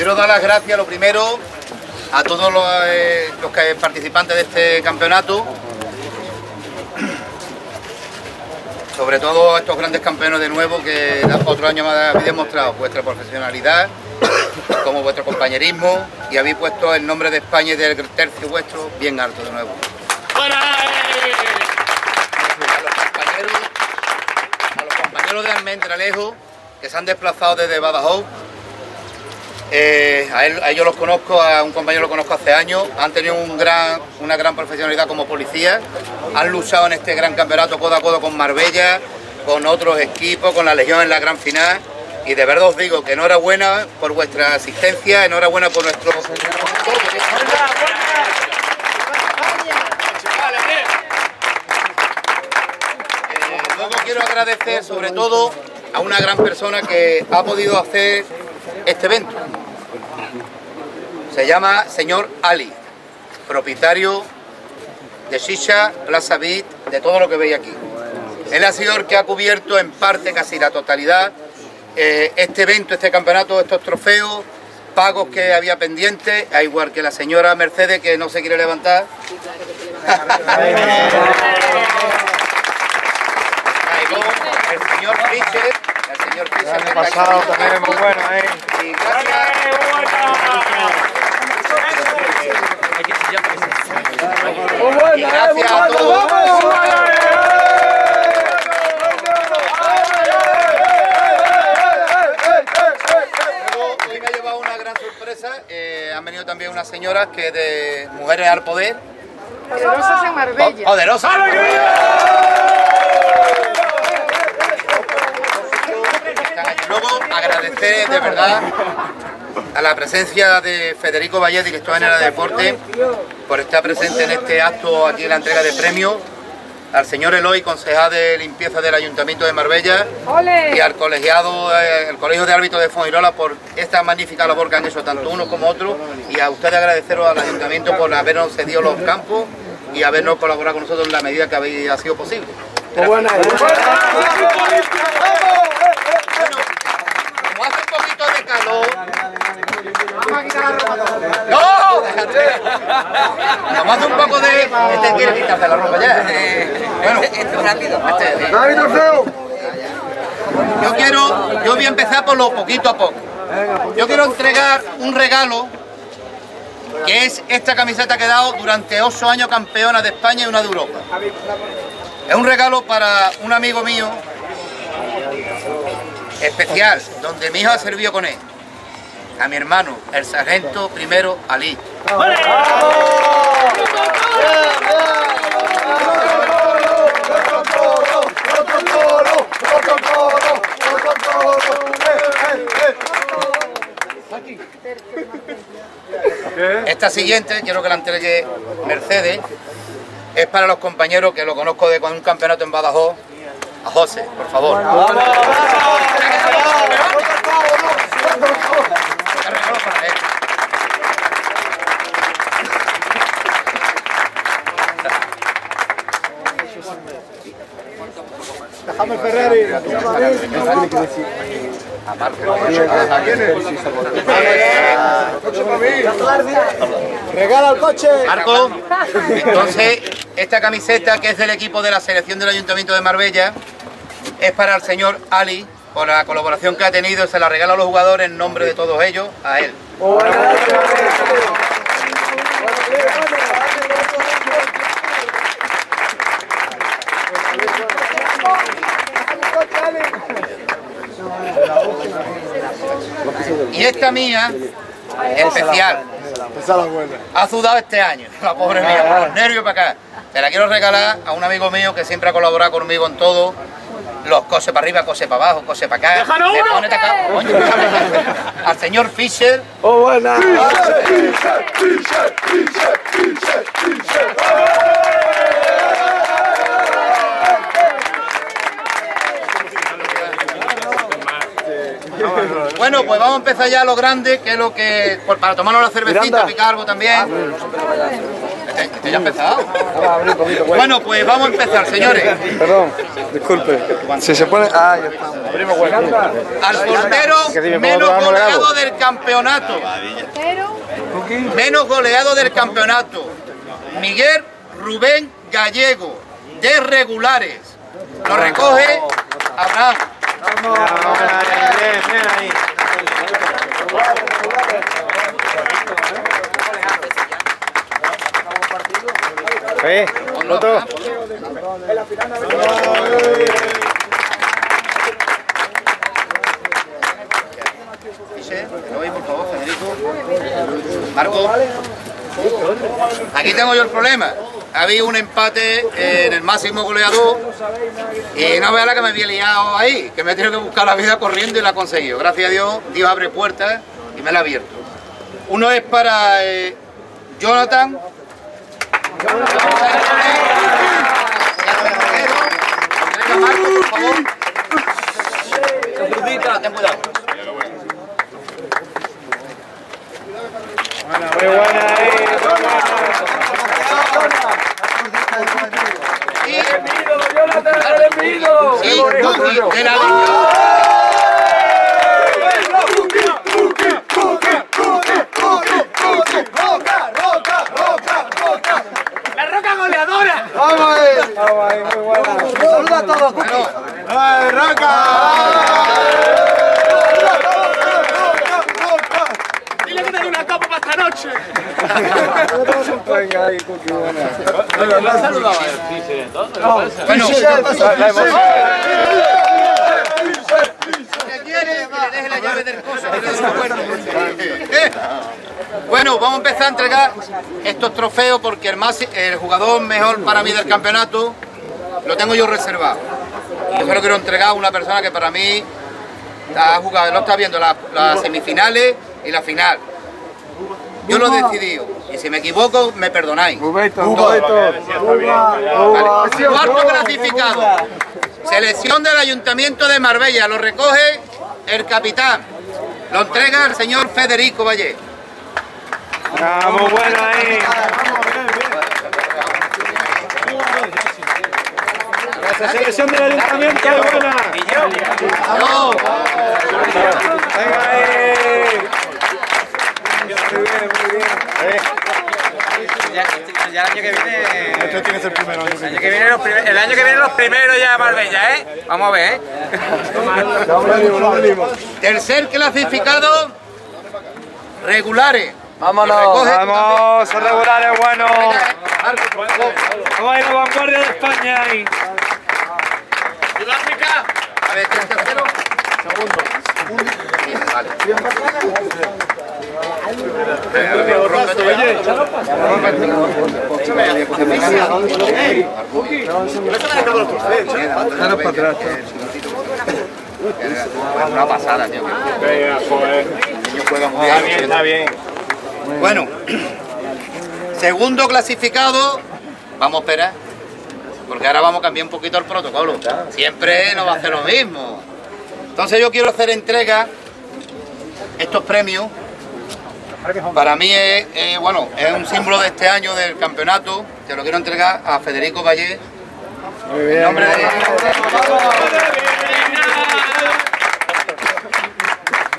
quiero dar las gracias, lo primero, a todos los, eh, los participantes de este campeonato, sobre todo a estos grandes campeones de nuevo que otro año más habéis demostrado vuestra profesionalidad, como vuestro compañerismo y habéis puesto el nombre de España y del tercio vuestro bien alto de nuevo. A los compañeros, a los compañeros de Almendralejo que se han desplazado desde Badajoz eh, a, ellos los conozco, a un compañero lo conozco hace años, han tenido una gran profesionalidad como policía, han luchado en este gran campeonato codo a codo con Marbella, con otros equipos, con la Legión en la gran final. Y de verdad os digo que enhorabuena por vuestra asistencia, enhorabuena por nuestro... Eh, luego quiero agradecer sobre todo a una gran persona que ha podido hacer este evento. Se llama señor Ali, propietario de Shisha, Plaza Beat, de todo lo que veis aquí. Él ha sido el que ha cubierto en parte, casi la totalidad, eh, este evento, este campeonato, estos trofeos, pagos que había pendientes, a igual que la señora Mercedes que no se quiere levantar. Ahí luego, el señor Fischer, aquí. pasado también muy bueno, ¿eh? Y gracias. Y gracias a todos. Luego, hoy me ha llevado una gran sorpresa. eh, han venido también unas señoras que de Mujeres al Poder. Poderosas en Marbella. Poderosas. Luego agradecer de verdad a la presencia de Federico Valle, director general de deporte, por estar presente en este acto aquí en la entrega de premios, al señor Eloy, concejal de limpieza del Ayuntamiento de Marbella, y al colegiado, eh, el Colegio de Árbitros de Fongirola por esta magnífica labor que han hecho tanto uno como otro y a ustedes agradeceros al Ayuntamiento por habernos cedido los campos y habernos colaborado con nosotros en la medida que habéis, ha sido posible. Bueno, como hace un poquito de calor... ¡No! Déjate. Como hace un poco de... Este quiere quitarse la ropa ya. Eh, bueno, rápido. Yo quiero, yo voy a empezar por lo poquito a poco. Yo quiero entregar un regalo que es esta camiseta que he dado durante ocho años campeona de España y una de Europa. Es un regalo para un amigo mío especial, donde mi hijo ha servido con él. A mi hermano, el sargento primero Ali. Esta siguiente, quiero que la entregue Mercedes, es para los compañeros que lo conozco de un campeonato en Badajoz, a José, por favor. Regalo para él. Déjame Ferrari. Regala el coche. Marco, entonces esta camiseta que es del equipo de la selección del Ayuntamiento de Marbella es para el señor Ali por la colaboración que ha tenido, se la regalo a los jugadores en nombre de todos ellos, a él. Y esta mía, especial, ha sudado este año, la pobre mía, por los nervios para acá. Te la quiero regalar a un amigo mío que siempre ha colaborado conmigo en todo. Los cose para arriba, cose para abajo, cose para acá. Le pone acá, coño, al señor Fischer, Oh, buena. Bueno, pues vamos a empezar ya a lo grande, que es lo que. pues para tomarnos la cervecita, picar algo también. este, este ya ha empezado. Bueno, pues vamos a empezar, señores. Perdón, disculpe. Si se pone. Ah, ya está. Al portero menos goleado del campeonato. Menos goleado del campeonato. Miguel Rubén Gallego, de regulares. Lo recoge Abraham. Ahí. Dice, ¿me oís, por favor, Federico? Marco. Aquí tengo yo el problema. Había un empate en el máximo goleador y no vea la que me había liado ahí, que me he tenido que buscar la vida corriendo y la he conseguido. Gracias a Dios, Dios abre puertas y me la ha abierto. Uno es para eh, Jonathan. Marco, por favor. Ten cuidado. Muy buena ahí. Y, y Cookie, de la Vamos ahí. Vamos ahí, muy buena. Saluda a todos. Bueno, ¡Ay, Dile que te una copa para esta noche. Venga ahí, Cookie, buena. bueno. La emoción. ¿Qué quiere? Que le deje la llave del coso, cuerno. Eh, Bueno, vamos a empezar a entregar estos trofeos porque el, más, el jugador mejor para mí del campeonato lo tengo yo reservado. Yo se lo quiero entregar a una persona que para mí ha jugado, lo está viendo las, las semifinales y la final. Yo lo he decidido y si me equivoco me perdonáis. Ubeito. Vale. Cuarto clasificado. Selección del Ayuntamiento de Marbella. Lo recoge el capitán. Lo entrega el señor Federico Valle. Muy buena ahí. La selección del ayuntamiento es buena. No, Venga ahí. Muy bien, muy bien. Ya, ya el año que viene. Este tiene primero. El año que viene los, primer- el año que viene los primeros ya Marbella, ¿eh? Vamos a ver, ¿eh? Tercer clasificado. Regulares. Vámonos. Vamos, regulares bueno. Vamos a ir a la vanguardia de España ahí. A ver, ¿quién tercero? Segundo. Vale. Una pasada, tío. Está bien, está bien. Bueno, segundo clasificado, vamos a esperar, porque ahora vamos a cambiar un poquito el protocolo. Siempre no va a hacer lo mismo. Entonces yo quiero hacer entrega estos premios. Para mí es, eh, bueno, es un símbolo de este año del campeonato. Te lo quiero entregar a Federico Valle. Muy En bien. nombre de...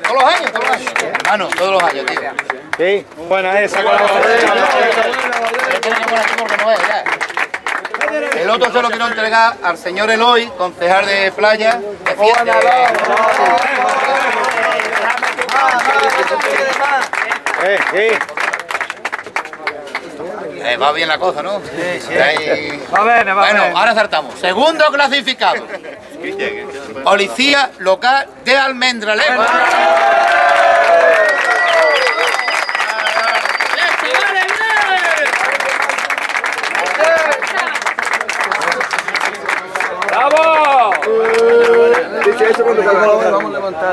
Todos los años, todos los años. Hermano, todos los años, tío. Sí, buena esa colaboración. Este no pone aquí porque no ve, ya. El otro se lo quiero entregar al señor Eloy, concejal de playa. de fiesta. Eh. Eh, va bien la cosa, ¿no? Sí, sí. Va bien, va Bueno, bien. ahora saltamos. Segundo clasificado. Policía local de Almendralejo.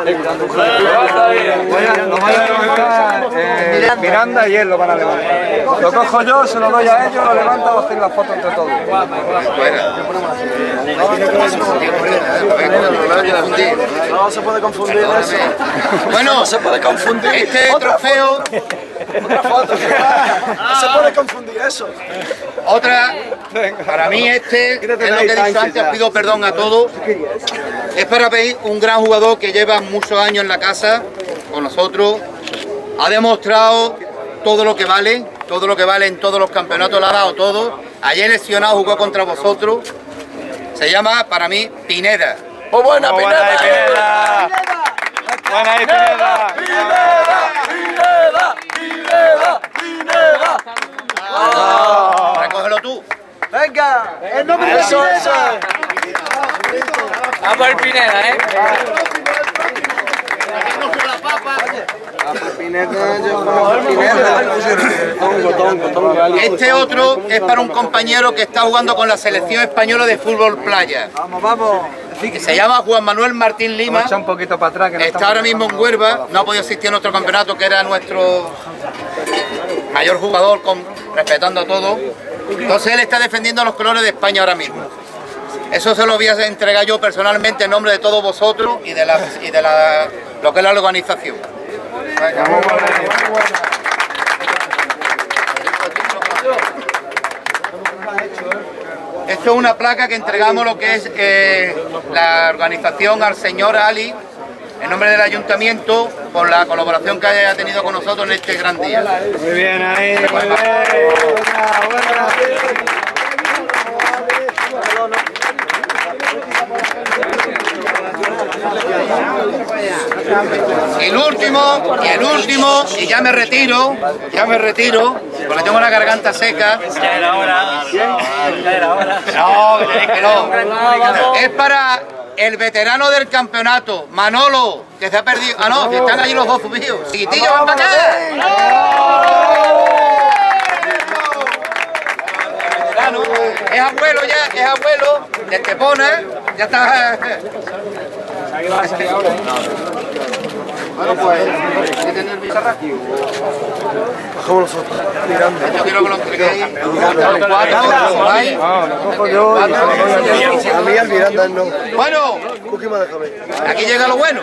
Lo van a levantar eh, Miranda y él lo van a levantar. Lo cojo yo, se lo doy a ellos, lo levanto, os hacéis la foto entre todos. No se puede confundir eso. Bueno, se puede confundir. Este trofeo se puede confundir eso. Otra, para mí este, es lo que he dicho antes, pido perdón a todos, es para pedir un gran jugador que lleva muchos años en la casa con nosotros, ha demostrado todo lo que vale, todo lo que vale en todos los campeonatos, lo ha dado todo, ayer lesionado jugó contra vosotros, se llama para mí Pineda. ¡Oh, buena, Pineda! ¡Buena ahí, Pineda! ¡Pineda! ¡Pineda! Recógelo tú. ¡Venga! ¡El nombre de eso, eso! Vamos el Pineda, ¿eh? Este otro es para un compañero que está jugando con la selección española de fútbol playa. Vamos, vamos. que se llama Juan Manuel Martín Lima. Un poquito para atrás. Está ahora mismo en Huelva, no ha podido asistir a nuestro campeonato, que era nuestro mayor jugador, con, respetando a todos. Entonces él está defendiendo los colores de España ahora mismo. Eso se lo voy a entregar yo personalmente en nombre de todos vosotros y de, la, y de la, lo que es la organización. Esto es una placa que entregamos lo que es eh, la organización al señor Ali, en nombre del ayuntamiento, por la colaboración que haya tenido con nosotros en este gran día. Muy bien, ahí. Muy bien. Buena, el último, y el último, y ya me retiro, ya me retiro, porque tengo la garganta seca. Ya era hora. Ya era hora. No, que no. Es para el veterano del campeonato, Manolo, que se ha perdido. Ah, no, que están allí los dos subidos. Chiquitillos, van para acá. Es abuelo ya, es abuelo de Estepona, ya está. Bueno, pues, ¿qué tener el bizarra? Bajamos nosotros. Yo quiero que lo entreguéis. A mí al Miranda no. Bueno, aquí llega lo bueno.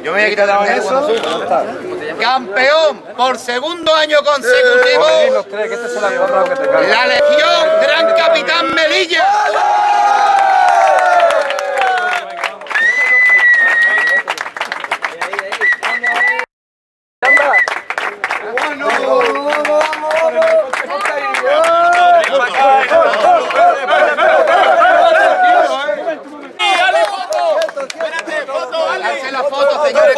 Yo me voy a quitar de eso. Campeón por segundo año consecutivo, que este la que la Legión Gran Capitán Melilla. Háganse la foto, señores.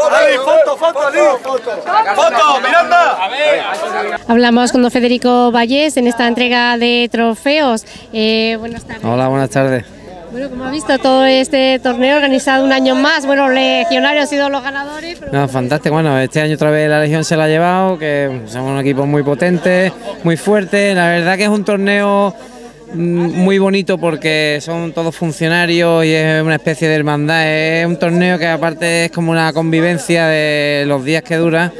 Foto, foto. Foto, Miranda. Hablamos con don Federico Vallés en esta entrega de trofeos. Eh, buenas tardes. Hola, buenas tardes. Bueno, como ha visto todo este torneo organizado un año más, bueno, los legionarios han sido los ganadores. pero- No, fantástico. Bueno, este año otra vez la Legión se la ha llevado, que somos un equipo muy potente, muy fuerte. La verdad que es un torneo muy bonito porque son todos funcionarios y es una especie de hermandad. Es un torneo que aparte es como una convivencia de los días que dura.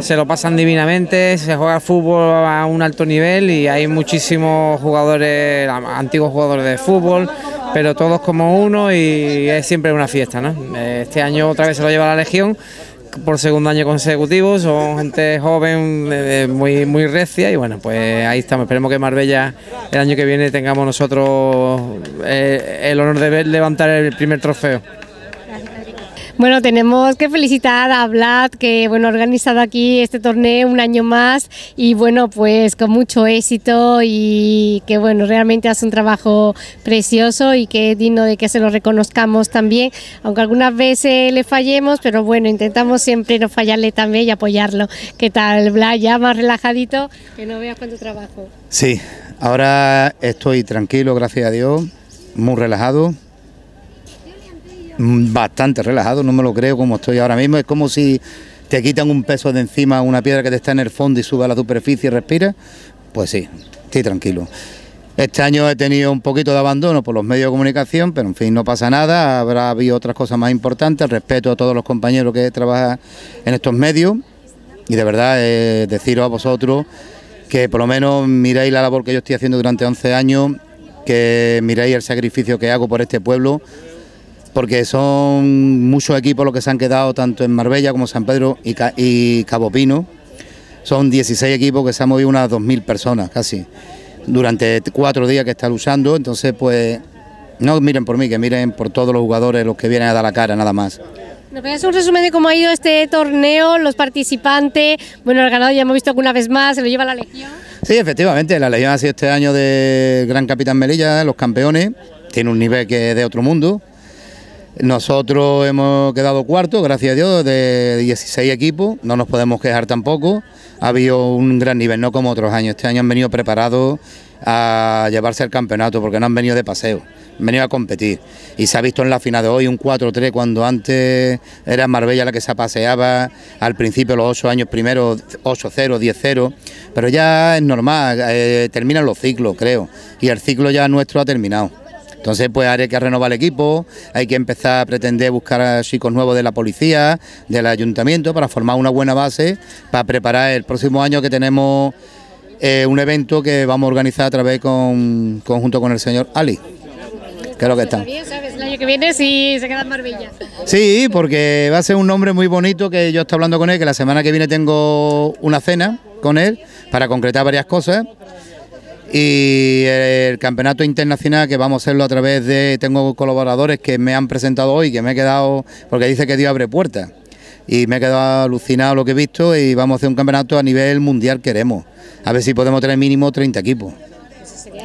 Se lo pasan divinamente, se juega fútbol a un alto nivel y hay muchísimos jugadores, antiguos jugadores de fútbol, pero todos como uno y es siempre una fiesta. Este año otra vez se lo lleva la Legión por segundo año consecutivo, son gente joven, eh, muy, muy recia y bueno, pues ahí estamos. Esperemos que Marbella el año que viene tengamos nosotros eh, el honor de ver levantar el primer trofeo. Bueno, tenemos que felicitar a Vlad, que bueno, ha organizado aquí este torneo un año más y bueno, pues con mucho éxito y que bueno, realmente hace un trabajo precioso y que es digno de que se lo reconozcamos también, aunque algunas veces le fallemos, pero bueno, intentamos siempre no fallarle también y apoyarlo. ¿Qué tal, Vlad? Ya más relajadito, que no veas cuánto trabajo. Sí, ahora estoy tranquilo, gracias a Dios, muy relajado, bastante relajado, no me lo creo como estoy ahora mismo, es como si te quitan un peso de encima, una piedra que te está en el fondo y sube a la superficie y respira, pues sí, estoy tranquilo. Este año he tenido un poquito de abandono por los medios de comunicación, pero en fin, no pasa nada, habrá habido otras cosas más importantes, respeto a todos los compañeros que trabajan en estos medios. Y de verdad eh, deciros a vosotros que por lo menos miráis la labor que yo estoy haciendo durante 11 años, que miráis el sacrificio que hago por este pueblo, porque son muchos equipos los que se han quedado tanto en Marbella como San Pedro y, Ca- y Cabo Pino. son 16 equipos que se han movido unas 2.000 personas casi durante cuatro días que está luchando, entonces pues no miren por mí, que miren por todos los jugadores, los que vienen a dar la cara, nada más. ¿Nos puedes un resumen de cómo ha ido este torneo, los participantes? Bueno, el ganado ya hemos visto que una vez más se lo lleva la Legión. Sí, efectivamente, la Legión ha sido este año de Gran Capitán Melilla, los campeones, tiene un nivel que es de otro mundo. Nosotros hemos quedado cuarto, gracias a Dios, de 16 equipos, no nos podemos quejar tampoco. Ha habido un gran nivel, no como otros años. Este año han venido preparados a llevarse el campeonato porque no han venido de paseo, han venido a competir. Y se ha visto en la final de hoy un 4-3 cuando antes era Marbella la que se paseaba, al principio los 8 años primeros 8-0, 10-0, pero ya es normal, eh, terminan los ciclos creo, y el ciclo ya nuestro ha terminado. Entonces, pues hay que renovar el equipo, hay que empezar a pretender buscar a chicos nuevos de la policía, del ayuntamiento, para formar una buena base para preparar el próximo año que tenemos eh, un evento que vamos a organizar a través con, conjunto con el señor Ali. Lo que está. ¿sabes? El año que viene si se queda en Marbella. Sí, porque va a ser un nombre muy bonito que yo estoy hablando con él, que la semana que viene tengo una cena con él para concretar varias cosas y el campeonato internacional que vamos a hacerlo a través de tengo colaboradores que me han presentado hoy que me he quedado porque dice que Dios abre puertas. Y me he quedado alucinado lo que he visto y vamos a hacer un campeonato a nivel mundial queremos. A ver si podemos tener mínimo 30 equipos.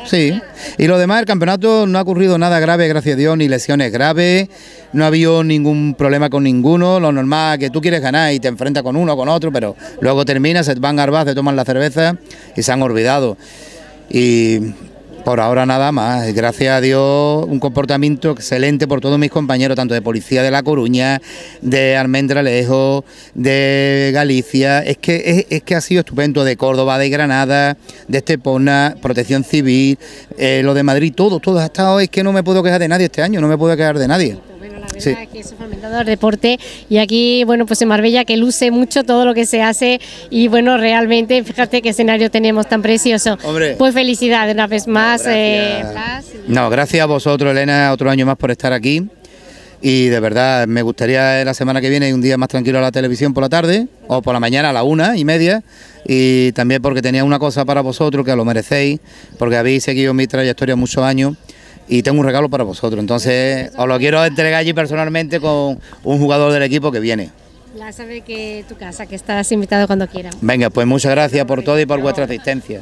Sí, y lo demás, el campeonato no ha ocurrido nada grave, gracias a Dios, ni lesiones graves, no ha habido ningún problema con ninguno, lo normal que tú quieres ganar y te enfrentas con uno, con otro, pero luego terminas, se van garbaz, se toman la cerveza y se han olvidado y por ahora nada más. Gracias a Dios, un comportamiento excelente por todos mis compañeros, tanto de Policía de La Coruña, de Almendralejo, de Galicia. Es que, es, que ha sido estupendo, de Córdoba, de Granada, de Estepona, Protección Civil, eh, lo de Madrid, todo, todo ha estado. Es que no me puedo quejar de nadie este año, no me puedo quejar de nadie. Sí. que es fomentado el deporte y aquí, bueno, pues en Marbella que luce mucho todo lo que se hace y bueno, realmente, fíjate qué escenario tenemos tan precioso. Pues felicidades una vez más. Eh, no, gracias a vosotros, Elena, otro año más por estar aquí. Y de verdad, me gustaría la semana que viene un día más tranquilo a la televisión por la tarde o por la mañana a la una y media. Y también porque tenía una cosa para vosotros que lo merecéis, porque habéis seguido mi trayectoria muchos años y tengo un regalo para vosotros. Entonces, os lo quiero entregar allí personalmente con un jugador del equipo que viene. La sabe que tu casa, que estás invitado cuando quieras. Venga, pues muchas gracias por todo y por vuestra asistencia.